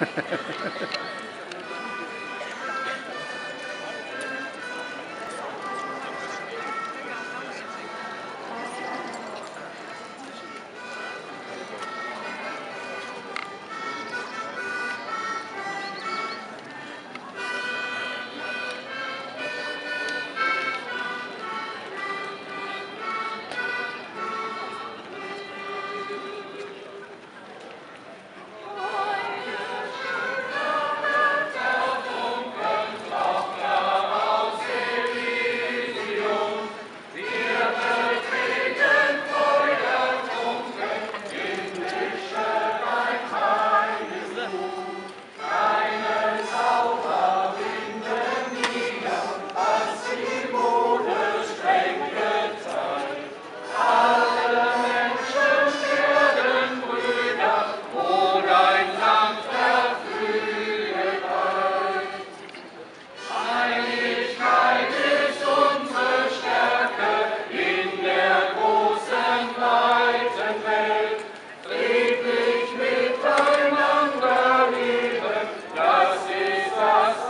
Ha ha ha ha ha.